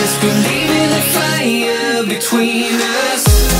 Just believe in the fire between us.